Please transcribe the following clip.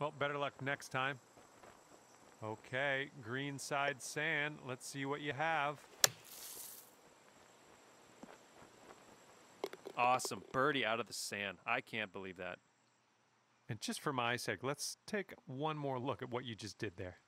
Well, better luck next time. Okay, green side sand. Let's see what you have. Awesome. Birdie out of the sand. I can't believe that. And just for my sake, let's take one more look at what you just did there.